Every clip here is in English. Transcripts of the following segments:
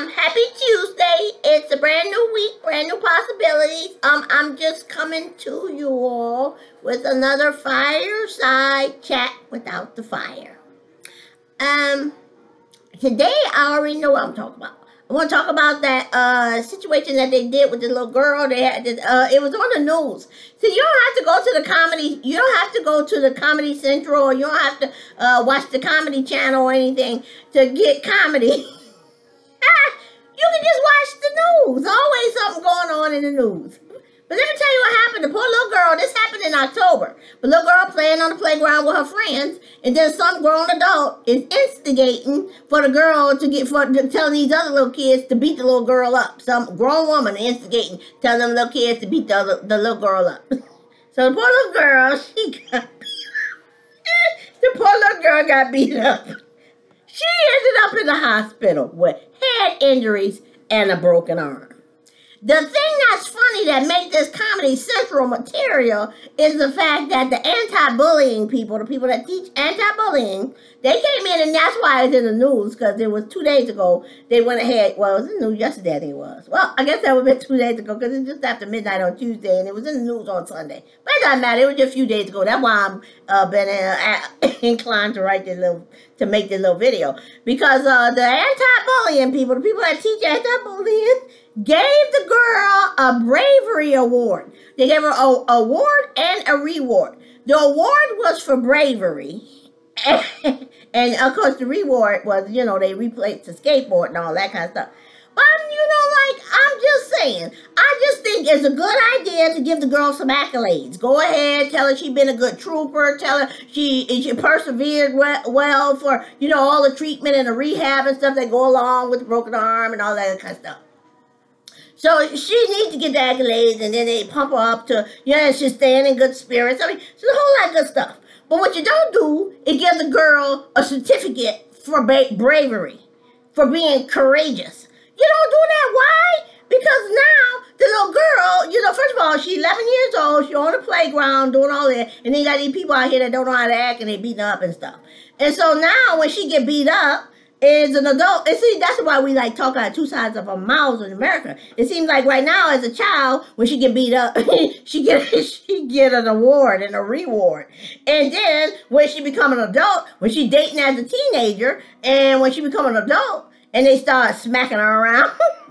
Um, happy Tuesday. It's a brand new week, brand new possibilities. Um, I'm just coming to you all with another fireside chat without the fire. Um, today I already know what I'm talking about. I want to talk about that uh, situation that they did with the little girl. They had to, uh, it was on the news. So you don't have to go to the comedy. You don't have to go to the Comedy Central, or you don't have to uh, watch the Comedy Channel or anything to get comedy. You can just watch the news. Always something going on in the news. But let me tell you what happened. The poor little girl, this happened in October. The little girl playing on the playground with her friends, and then some grown adult is instigating for the girl to get, for to telling these other little kids to beat the little girl up. Some grown woman instigating, telling them little kids to beat the, the little girl up. so the poor little girl, she got the poor little girl got beat up. She ended up in the hospital with head injuries and a broken arm. The thing that's funny that make this Comedy Central material is the fact that the anti-bullying people, the people that teach anti-bullying, they came in and that's why it's in the news because it was two days ago. They went ahead. Well, it was in the news yesterday. I think it was. Well, I guess that would have been two days ago because it's just after midnight on Tuesday and it was in the news on Sunday. But it doesn't matter. It was just a few days ago. That's why I'm uh, been uh, inclined to write this little to make this little video because uh, the anti-bullying people, the people that teach anti-bullying gave the girl a bravery award. They gave her an award and a reward. The award was for bravery. and of course, the reward was, you know, they replaced the skateboard and all that kind of stuff. But, um, you know, like, I'm just saying, I just think it's a good idea to give the girl some accolades. Go ahead, tell her she's been a good trooper, tell her she, she persevered well for, you know, all the treatment and the rehab and stuff that go along with the broken arm and all that kind of stuff. So she needs to get the accolades, and then they pump her up to, yeah, she's staying in good spirits. I mean, it's a whole lot of good stuff. But what you don't do is give the girl a certificate for bravery, for being courageous. You don't do that. Why? Because now the little girl, you know, first of all, she's 11 years old. She's on the playground doing all that. And then you got these people out here that don't know how to act and they beating up and stuff. And so now when she get beat up, is an adult. And see, that's why we like talk out two sides of our mouths in America. It seems like right now, as a child, when she get beat up, she get she get an award and a reward. And then when she become an adult, when she dating as a teenager, and when she become an adult, and they start smacking her around.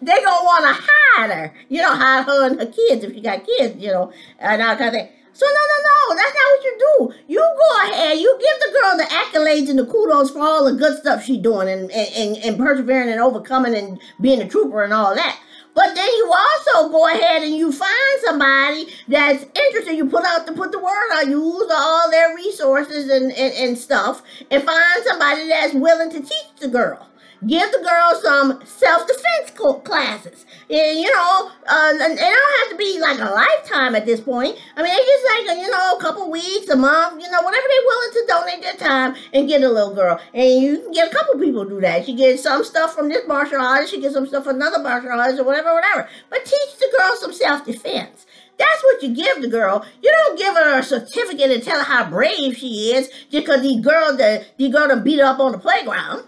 they gonna want to hide her. You know, hide her and her kids if she got kids, you know, and all kind of thing. So no, no, no, that's not what you do. You go ahead, you give the girl the accolades and the kudos for all the good stuff she's doing and, and, and persevering and overcoming and being a trooper and all that. But then you also go ahead and you find somebody that's interested. You put out to put the word out. You use all their resources and, and, and stuff and find somebody that's willing to teach the girl. Give the girls some self-defense classes. And, you know, uh, don't have to be like a lifetime at this point. I mean, they just like, you know, a couple weeks, a month, you know, whatever they're willing to donate their time and get a little girl. And you can get a couple people do that. She gets some stuff from this martial artist, she gets some stuff from another martial artist or whatever, whatever. But teach the girl some self-defense. That's what you give the girl. You don't give her a certificate and tell her how brave she is just because the girl that the girl to beat up on the playground.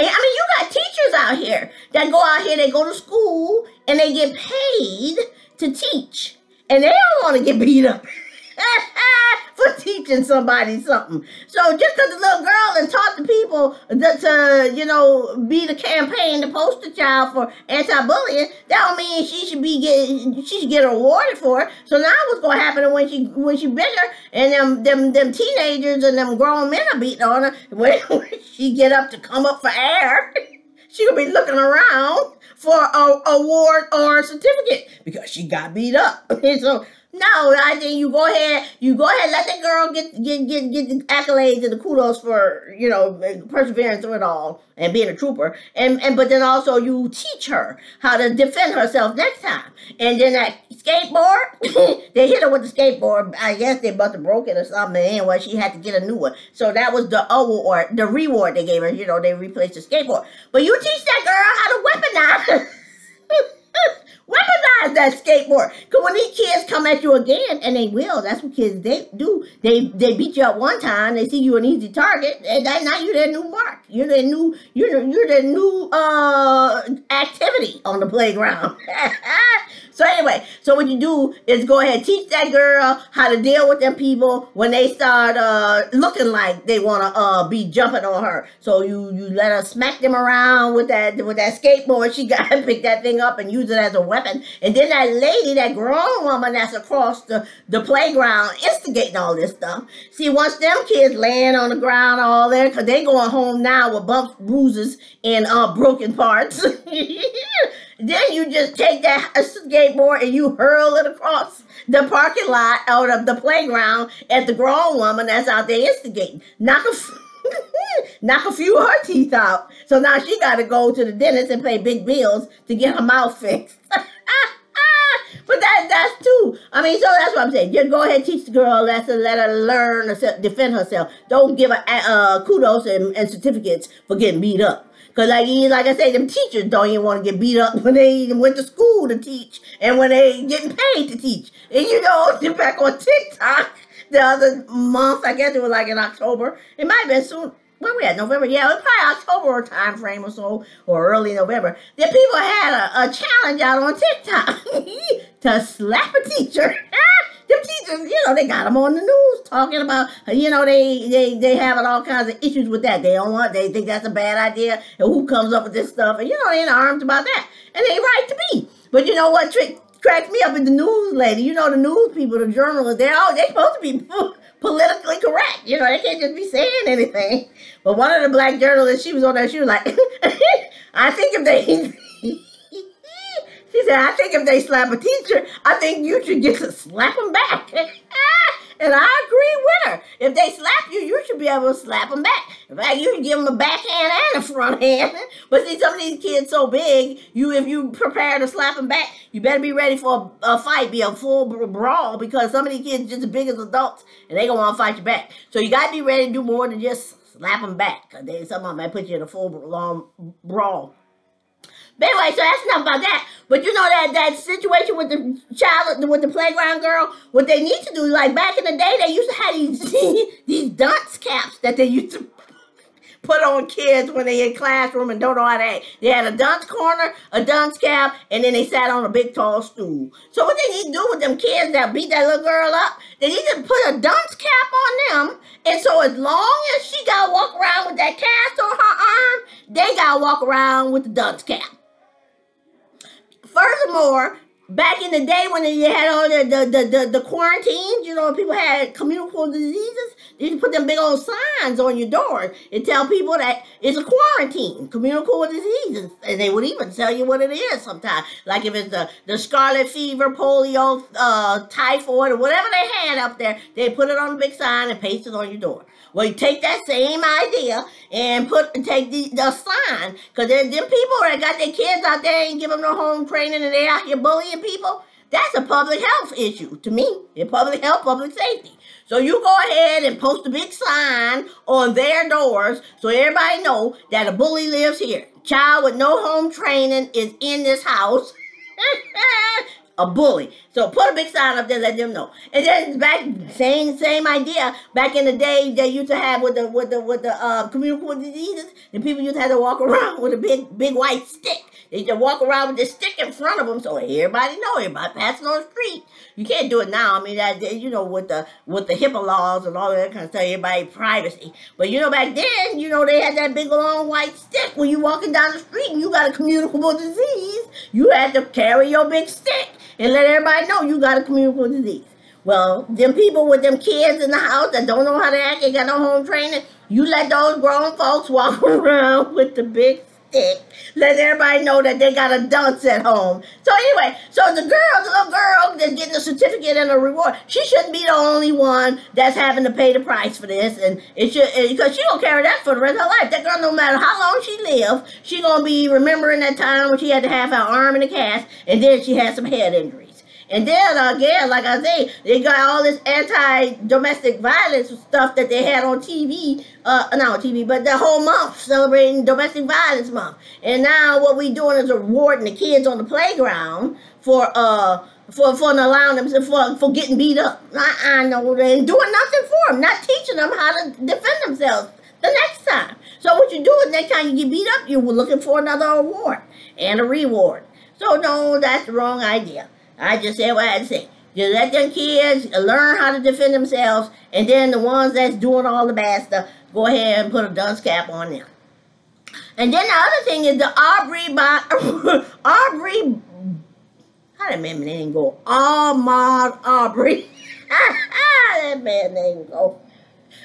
I mean, you got teachers out here that go out here, they go to school, and they get paid to teach. And they don't want to get beat up. for teaching somebody something. So just because the little girl and taught the people that to, you know, be the campaign, the poster child for anti-bullying, that don't mean she should be get she should get awarded for it. So now what's gonna happen when she when she bigger and them them them teenagers and them grown men are beating on her when, when she get up to come up for air, she gonna be looking around for a award or a certificate because she got beat up. So no, I think you go ahead, you go ahead, let that girl get get get get the accolades and the kudos for you know perseverance through it all and being a trooper, and and but then also you teach her how to defend herself next time. And then that skateboard, they hit her with the skateboard. I guess they must have broke it or something. Anyway, she had to get a new one. So that was the award, the reward they gave her. You know, they replaced the skateboard. But you teach that girl how to weaponize. Weaponize that skateboard. Because when these kids come at you again, and they will, that's what kids they do. They they beat you up one time, they see you an easy target, and that, now you're their new mark. You're their new you're you're their new uh activity on the playground. So anyway, so what you do is go ahead teach that girl how to deal with them people when they start uh, looking like they want to uh, be jumping on her. So you you let her smack them around with that with that skateboard. She got to pick that thing up and use it as a weapon. And then that lady, that grown woman that's across the, the playground instigating all this stuff. See, once them kids laying on the ground all there, because they going home now with bumps, bruises, and uh, broken parts. Then you just take that skateboard and you hurl it across the parking lot out of the playground at the grown woman that's out there instigating. Knock a, knock a few of her teeth out. So now she got to go to the dentist and pay big bills to get her mouth fixed. But that that's too. I mean, so that's what I'm saying. Just go ahead, teach the girl a lesson, let her learn to defend herself. Don't give her uh, kudos and, and certificates for getting beat up. Because like, like I said, them teachers don't even want to get beat up when they even went to school to teach and when they getting paid to teach. And you know, back on TikTok the other month, I guess it was like in October. It might have been soon. Where we at? November? Yeah, it was probably October time frame or so, or early November. That people had a, a challenge out on TikTok to slap a teacher. them teachers, you know, they got them on the news talking about, you know, they they they having all kinds of issues with that. They don't want, they think that's a bad idea, and who comes up with this stuff, and you know, they in arms about that, and they right to be. But you know what trick cracked me up in the news lady? You know, the news people, the journalists, they're all they supposed to be politically correct. You know, they can't just be saying anything. But one of the black journalists, she was on there, she was like, I think if they She said, I think if they slap a teacher, I think you should get to slap them back. and I agree with her. If they slap you, you should be able to slap them back. In fact, you should give them a backhand and a front hand. But see, some of these kids so big, you if you prepare to slap them back, you better be ready for a, a fight, be a full brawl, because some of these kids just as big as adults, and they gonna want to fight you back. So you gotta be ready to do more than just slap them back. They, some of them might put you in a full long brawl. But anyway, so that's enough about that. But you know that that situation with the child, with the playground girl, what they need to do, like back in the day, they used to have these these dunce caps that they used to put on kids when they in classroom and don't know how to. They had a dunce corner, a dunce cap, and then they sat on a big tall stool. So what they need to do with them kids that beat that little girl up, they need to put a dunce cap on them. And so as long as she got to walk around with that cast on her arm, they got to walk around with the dunce cap. Furthermore, back in the day when you had all the the, the, the, the quarantines, you know, people had communicable diseases, you put them big old signs on your door and tell people that it's a quarantine, communicable diseases. And they would even tell you what it is sometimes. Like if it's the, the scarlet fever, polio, uh, typhoid, or whatever they had up there, they put it on a big sign and paste it on your door. Well, you take that same idea and put take the, the sign, because there's them people that got their kids out there and give them no home training and they out here bullying people. That's a public health issue to me. In public health, public safety. So you go ahead and post a big sign on their doors so everybody know that a bully lives here. Child with no home training is in this house. a bully. So put a big sign up there, let them know. And then back same same idea. Back in the day, they used to have with the with the with the uh, communicable diseases, and people used to have to walk around with a big big white stick. They just walk around with this stick in front of them, so everybody know everybody passing on the street. You can't do it now. I mean, that you know, with the with the HIPAA laws and all that kind of stuff, everybody privacy. But you know, back then, you know, they had that big long white stick when you walking down the street and you got a communicable disease. You had to carry your big stick and let everybody know you got a communicable disease. Well, them people with them kids in the house that don't know how to act, they got no home training, you let those grown folks walk around with the big Let everybody know that they got a dunce at home. So anyway, so the girl, the little girl that's getting a certificate and a reward, she shouldn't be the only one that's having to pay the price for this. And it should, eh, because she gonna carry that for the rest of her life. That girl, no matter how long she live, she gonna be remembering that time when she had to have her arm in a cast and then she had some head injuries. And then again, like I say, they got all this anti-domestic violence stuff that they had on TV, uh, not on TV, but the whole month celebrating domestic violence month. And now what we doing is rewarding the kids on the playground for uh for for allowing them for for getting beat up. I, I know and doing nothing for them, not teaching them how to defend themselves the next time. So what you do is next time you get beat up, you're looking for another award and a reward. So no, that's the wrong idea. I just said what I had to say. Just let them kids learn how to defend themselves, and then the ones that's doing all the bad stuff, go ahead and put a dunce cap on them. And then the other thing is the Arbery, by Arbery, how that man name go? Ahmaud Arbery. that man name go.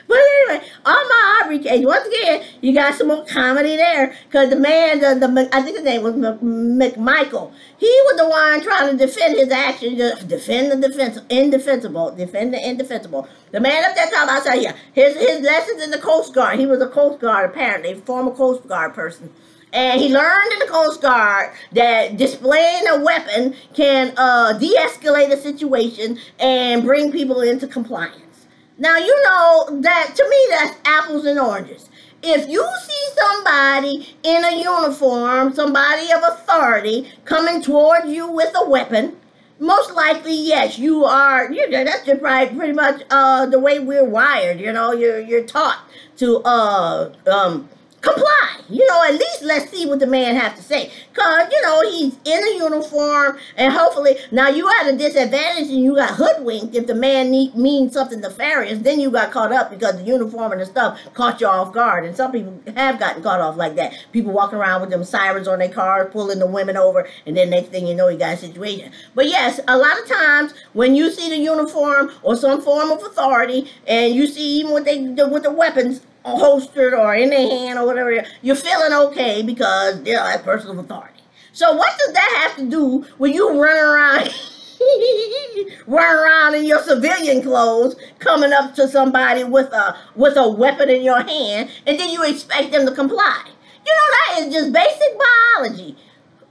But anyway, on my Arbery case, once again, you got some more comedy there. Because the man, the, the I think his name was McMichael, he was the one trying to defend his actions, defend the defense, indefensible, defend the indefensible. The man up there talking say, yeah, his, his lessons in the Coast Guard. He was a Coast Guard, apparently, former Coast Guard person. And he learned in the Coast Guard that displaying a weapon can uh, de-escalate a situation and bring people into compliance. Now, you know that to me, that's apples and oranges. If you see somebody in a uniform, somebody of authority, coming towards you with a weapon, most likely, yes, you are. You know, that's just right, pretty much uh, the way we're wired. You know, you're you're taught to uh, um, comply. You know, at least let's see what the man has to say. Because, you know, he's in a uniform and hopefully, now you at a disadvantage and you got hoodwinked if the man need, means something nefarious. Then you got caught up because the uniform and the stuff caught you off guard. And some people have gotten caught off like that. People walking around with them sirens on their cars, pulling the women over, and then next thing you know, you got a situation. But yes, a lot of times when you see the uniform or some form of authority and you see even with, they, with the weapons, holstered or in their hand or whatever, you're feeling okay because they're that person of authority. So what does that have to do when you run around, run around in your civilian clothes, coming up to somebody with a with a weapon in your hand, and then you expect them to comply? You know that is just basic biology.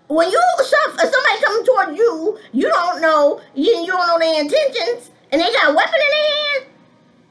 When you somebody coming toward you, you don't know you, you don't know their intentions, and they got a weapon in their hand.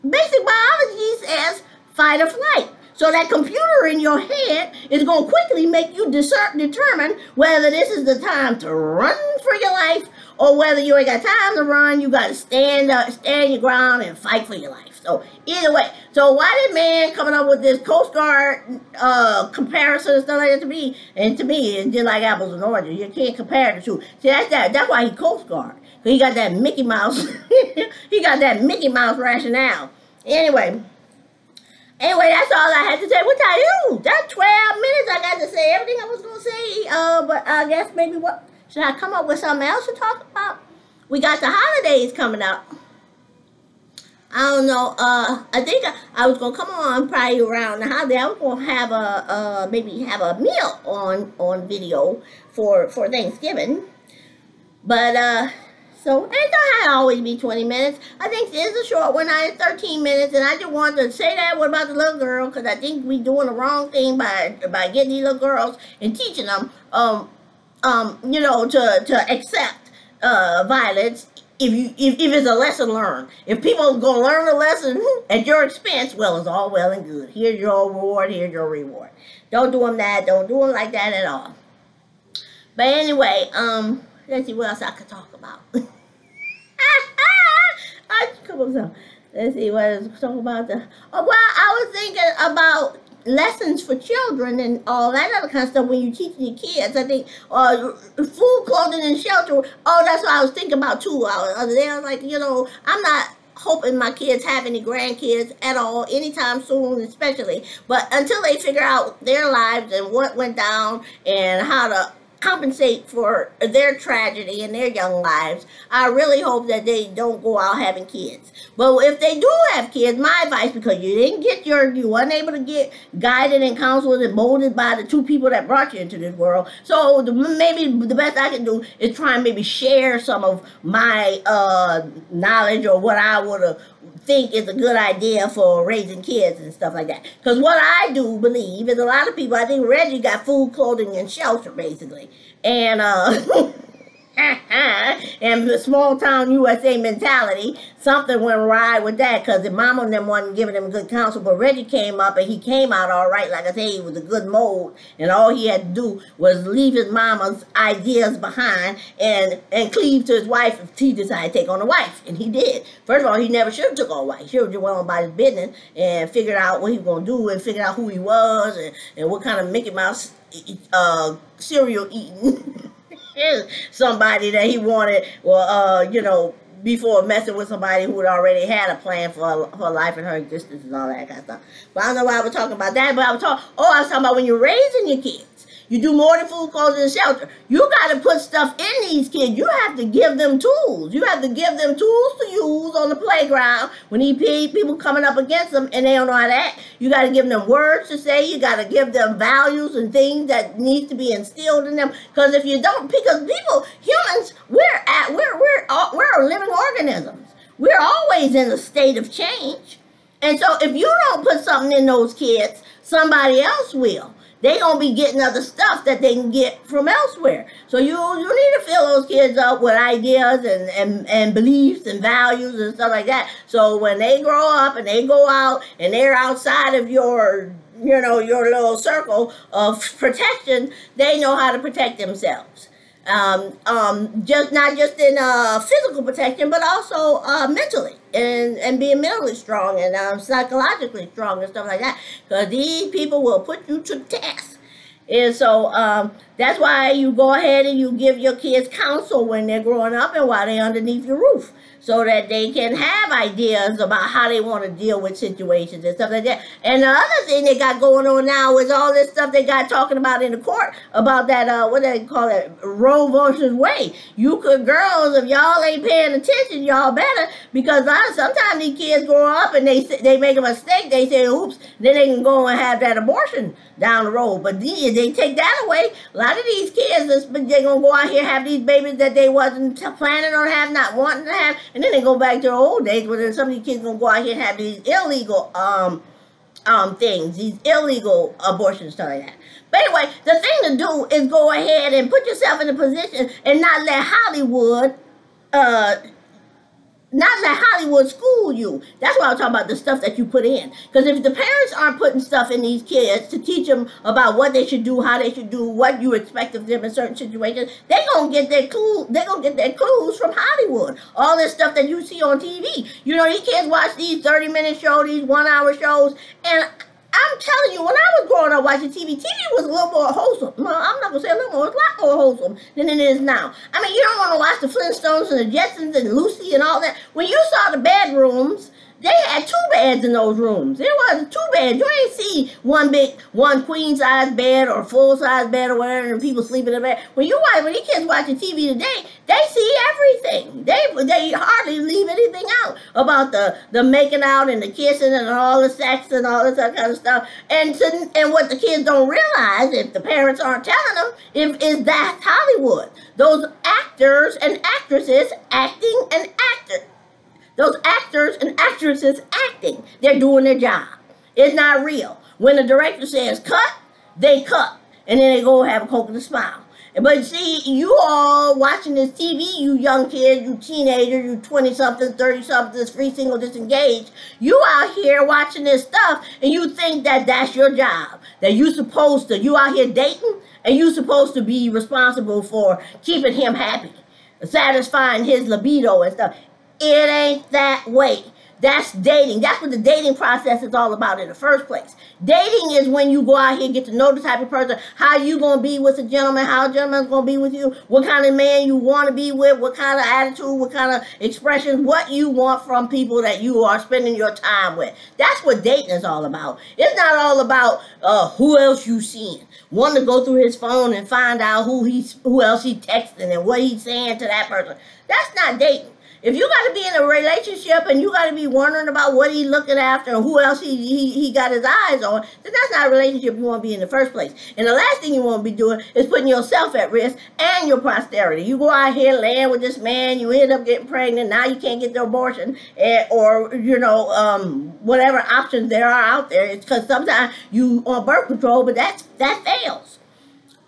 Basic biology says fight or flight. So that computer in your head is going to quickly make you discern, determine whether this is the time to run for your life or whether you ain't got time to run. You got to stand up, stand your ground and fight for your life. So either way, so why did man coming up with this Coast Guard uh, comparison and stuff like that to me? And to me, it's just like apples and oranges. You can't compare the two. See, that's that. That's why he Coast Guard. He got that Mickey Mouse. he got that Mickey Mouse rationale. Anyway. Anyway, that's all I had to say. What time you? That's 12 minutes. I got to say everything I was going to say. Uh, but I guess maybe what, should I come up with something else to talk about? We got the holidays coming up. I don't know. Uh, I think I, I was gonna come on probably around the holiday. I was gonna have a uh maybe have a meal on on video for for Thanksgiving, but uh so it don't have to always be 20 minutes. I think this is a short one. I had 13 minutes, and I just wanted to say that. What about the little girl? Because I think we doing the wrong thing by by getting these little girls and teaching them, um, um, you know, to to accept uh, violence. If you if, if it's a lesson learned, if people gonna learn the lesson at your expense, well, it's all well and good. Here's your reward. Here's your reward. Don't do them that. Don't do them like that at all. But anyway, um. Let's see what else I could talk about. Come up Let's see what I was talking about. The, oh, well, I was thinking about lessons for children and all that other kind of stuff when you teach your kids. I think uh, food, clothing, and shelter. Oh, that's what I was thinking about too. I was, I was like, you know, I'm not hoping my kids have any grandkids at all anytime soon, especially. But until they figure out their lives and what went down and how to compensate for their tragedy in their young lives. I really hope that they don't go out having kids. But if they do have kids, my advice, because you didn't get your, you weren't able to get guided and counseled and molded by the two people that brought you into this world. So the, maybe the best I can do is try and maybe share some of my uh, knowledge or what I would have think is a good idea for raising kids and stuff like that. Because what I do believe is a lot of people, I think Reggie got food, clothing, and shelter, basically. And, uh, and the small town USA mentality, something went awry with that because the mom and them wasn't giving him good counsel. But Reggie came up and he came out all right. Like I say, he was a good mold, and all he had to do was leave his mama's ideas behind and and cleave to his wife if he decided to take on a wife, and he did. First of all, he never should have took on a wife. He should have just went on by his business and figured out what he was gonna do and figured out who he was and, and what kind of Mickey Mouse uh, cereal eating. somebody that he wanted, well, uh, you know, before messing with somebody who had already had a plan for her, her life and her existence and all that kind of stuff. But I don't know why I was talking about that, but I was talking, oh, I was talking about when you're raising your kids. You do more than food, clothes, and shelter. You got to put stuff in these kids. You have to give them tools. You have to give them tools to use on the playground when he people coming up against them and they don't know how to act. You got to give them words to say. You got to give them values and things that need to be instilled in them. Because if you don't, because people, humans, we're at, we're we're we're living organisms. We're always in a state of change. And so if you don't put something in those kids, somebody else will they gonna be getting other stuff that they can get from elsewhere. So you you need to fill those kids up with ideas and, and, and beliefs and values and stuff like that. So when they grow up and they go out and they're outside of your you know your little circle of protection, they know how to protect themselves um, um, just not just in uh, physical protection, but also uh, mentally and, and being mentally strong and um, psychologically strong and stuff like that. Because these people will put you to test. And so um, that's why you go ahead and you give your kids counsel when they're growing up and while they're underneath your roof so that they can have ideas about how they want to deal with situations and stuff like that. And the other thing they got going on now is all this stuff they got talking about in the court about that, uh, what they call it, Roe versus Wade. You could, girls, if y'all ain't paying attention, y'all better, because sometimes these kids grow up and they they make a mistake, they say, oops, then they can go and have that abortion down the road. But then they take that away. A lot of these kids, they're going to go out here have these babies that they wasn't planning on having, not wanting to have, and then they go back to the old days where some of these kids gonna go out here and have these illegal um um things, these illegal abortions, stuff like that. But anyway, the thing to do is go ahead and put yourself in a position and not let Hollywood uh not let Hollywood school you. That's why I'm talking about the stuff that you put in. Because if the parents aren't putting stuff in these kids to teach them about what they should do, how they should do, what you expect of them in certain situations, they're gonna get their clue. They're gonna get their clues from Hollywood. All this stuff that you see on TV. You know, these kids watch these 30 minute shows, these one hour shows, and I'm telling you, when I was growing up watching TV, TV was a little more wholesome. Well, I'm not gonna say a little more, it's a lot more wholesome than it is now. I mean, you don't want to watch the Flintstones and the Jetsons and Lucy and all that. When you saw the bedrooms they had two beds in those rooms. There was two beds. You ain't see one big, one queen size bed or full size bed or whatever, and people sleeping in bed. When you watch, when these kids watching TV today, they see everything. They they hardly leave anything out about the the making out and the kissing and all the sex and all this other kind of stuff. And to, and what the kids don't realize, if the parents aren't telling them, if is that Hollywood. Those actors and actresses acting and acting those actors and actresses acting. They're doing their job. It's not real. When the director says cut, they cut. And then they go have a coke and a smile. But see, you all watching this TV, you young kids, you teenagers, you 20-somethings, 30-somethings, free, single, disengaged, you out here watching this stuff and you think that that's your job. That you supposed to, you out here dating and you supposed to be responsible for keeping him happy, satisfying his libido and stuff. It ain't that way. That's dating. That's what the dating process is all about in the first place. Dating is when you go out here and get to know the type of person, how you going to be with a gentleman, how a gentleman's going to be with you, what kind of man you want to be with, what kind of attitude, what kind of expressions, what you want from people that you are spending your time with. That's what dating is all about. It's not all about uh, who else you seeing. Want to go through his phone and find out who he's, who else he's texting and what he's saying to that person. That's not dating. If you got to be in a relationship and you got to be wondering about what he's looking after and who else he, he, he got his eyes on, then that's not a relationship you want to be in the first place. And the last thing you want to be doing is putting yourself at risk and your posterity. You go out here laying with this man, you end up getting pregnant, now you can't get the abortion eh, or, you know, um, whatever options there are out there. It's because sometimes you on birth control, but that's, that fails.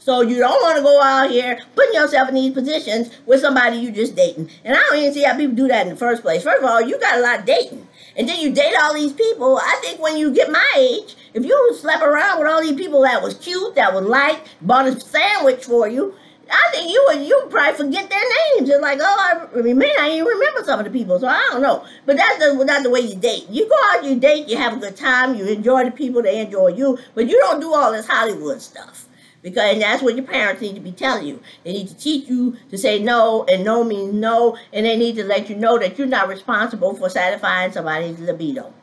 So you don't want to go out here putting yourself in these positions with somebody you just dating. And I don't even see how people do that in the first place. First of all, you got a lot of dating. And then you date all these people. I think when you get my age, if you slept around with all these people that was cute, that was like, bought a sandwich for you, I think you would you probably forget their names. It's like, oh, I mean, man, I even remember some of the people, so I don't know. But that's the, not the way you date. You go out, you date, you have a good time, you enjoy the people, they enjoy you, but you don't do all this Hollywood stuff. Because that's what your parents need to be telling you. They need to teach you to say no, and no means no, and they need to let you know that you're not responsible for satisfying somebody's libido.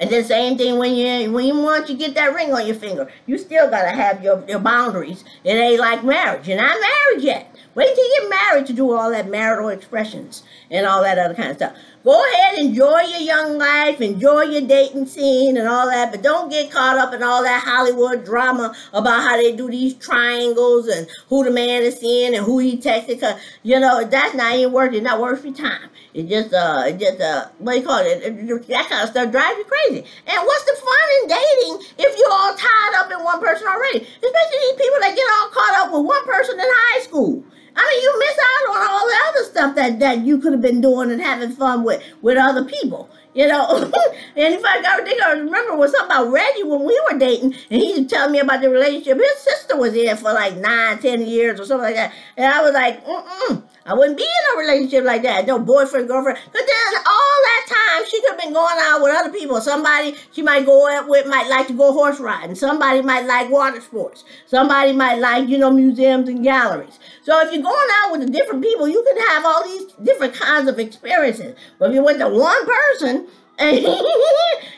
And then same thing when you when you want to get that ring on your finger, you still gotta have your, your boundaries. It ain't like marriage. You're not married yet. Wait till you get married to do all that marital expressions and all that other kind of stuff. Go ahead, enjoy your young life, enjoy your dating scene and all that, but don't get caught up in all that Hollywood drama about how they do these triangles and who the man is seeing and who he texted. Cause you know that's not even worth it. Not worth your time. It just uh, it just uh, what do you call it? it, it that kind of stuff drives you crazy. And what's the fun in dating if you're all tied up in one person already? Especially these people that get all caught up with one person in high school. I mean, you miss out on all the other stuff that, that you could have been doing and having fun with with other people. You know, and if I got I remember was something about Reggie when we were dating, and he was telling me about the relationship. His sister was in for like nine, ten years or something like that, and I was like, mm mm. I wouldn't be in a relationship like that. No boyfriend, girlfriend. Because then all that time she could have been going out with other people. Somebody she might go out with might like to go horse riding. Somebody might like water sports. Somebody might like, you know, museums and galleries. So if you're going out with the different people, you can have all these different kinds of experiences. But if you're with the one person,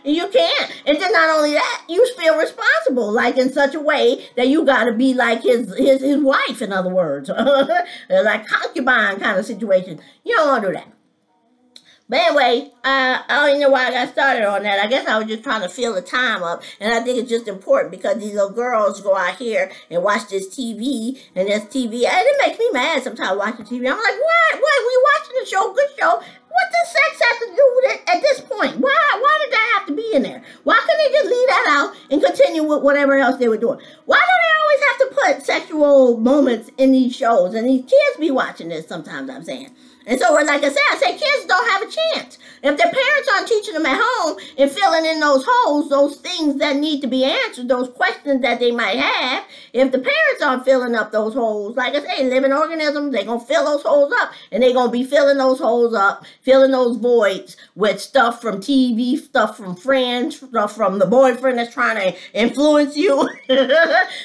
you can't. And then not only that, you feel responsible, like in such a way that you got to be like his his his wife. In other words, like concubine kind of situation. You don't want to do that. But anyway, uh, I don't even know why I got started on that. I guess I was just trying to fill the time up. And I think it's just important because these little girls go out here and watch this TV and this TV. And it makes me mad sometimes watching TV. I'm like, what? What? We watching the show, good show. What does sex have to do with it at this point? Why? Why did that have to be in there? Why couldn't they just leave that out and continue with whatever else they were doing? Why do they always have to put sexual moments in these shows? And these kids be watching this sometimes, I'm saying. And so, we're like I said, I say kids don't have a chance. If their parents aren't teaching them at home and filling in those holes, those things that need to be answered, those questions that they might have, if the parents aren't filling up those holes, like I say, living organisms, they're to fill those holes up. And they're to be filling those holes up, filling those voids with stuff from TV, stuff from friends, stuff from the boyfriend that's trying to influence you.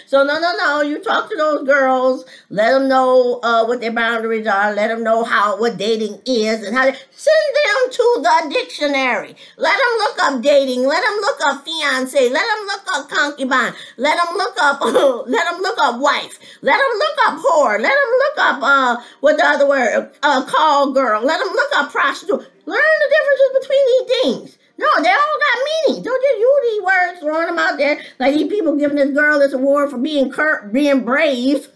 so, no, no, no. You talk to those girls, let them know uh, what their boundaries are, let them know how what dating is and how to send them to the dictionary. Let them look up dating. Let them look up fiance. Let them look up concubine. Let them look up. let them look up wife. Let them look up whore. Let them look up uh what the other word uh call girl. Let them look up prostitute. Learn the differences between these things. No, they all got meaning. Don't just use these words, throwing them out there like these people giving this girl this award for being curt, being brave.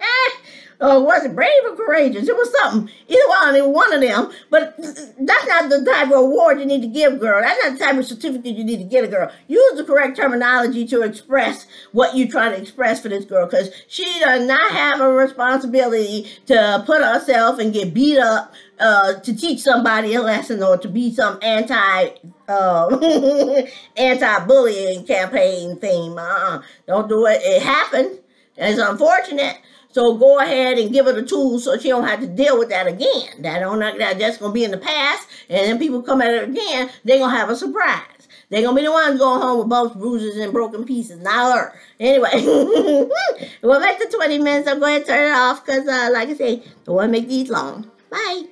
uh, was it brave or courageous? It was something. Either one, one of them. But that's not the type of award you need to give, girl. That's not the type of certificate you need to get a girl. Use the correct terminology to express what you're trying to express for this girl, because she does not have a responsibility to put herself and get beat up uh, to teach somebody a lesson or to be some anti uh, anti-bullying campaign theme. Uh-uh. Don't do it. It happened. It's unfortunate, so go ahead and give her the tools so she don't have to deal with that again. That don't that that's gonna be in the past, and then people come at her again, they're gonna have a surprise. They're gonna be the ones going home with both bruises and broken pieces, not her. Anyway, we'll make the 20 minutes. I'm going to turn it off because, uh, like I say, don't want to make these long. Bye.